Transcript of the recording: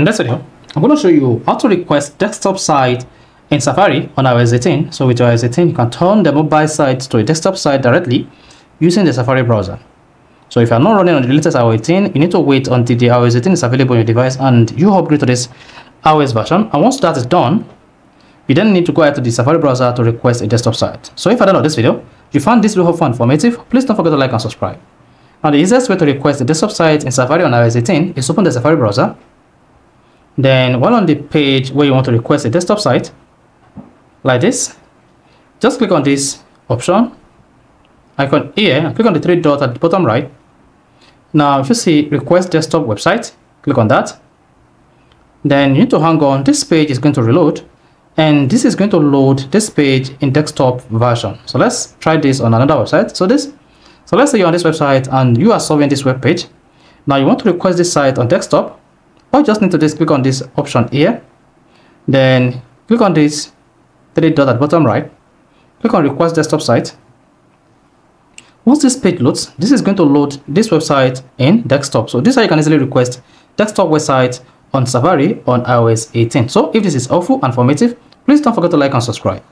In this video, I'm going to show you how to request desktop site in Safari on iOS 18. So with iOS 18, you can turn the mobile site to a desktop site directly using the Safari browser. So if you're not running on the latest iOS 18, you need to wait until the iOS 18 is available on your device and you upgrade to this iOS version. And once that is done, you then need to go ahead to the Safari browser to request a desktop site. So if I download this video, you found this video helpful and informative, please don't forget to like and subscribe. Now the easiest way to request a desktop site in Safari on iOS 18 is open the Safari browser then while on the page where you want to request a desktop site, like this, just click on this option icon here click on the three dots at the bottom right. Now if you see request desktop website, click on that. Then you need to hang on, this page is going to reload and this is going to load this page in desktop version. So let's try this on another website. So this, so let's say you're on this website and you are solving this web page. Now you want to request this site on desktop all you just need to just click on this option here. Then click on this three dot at bottom right. Click on request desktop site. Once this page loads this is going to load this website in desktop. So this is how you can easily request desktop website on safari on ios 18 so if this is helpful and informative please don't forget to like and subscribe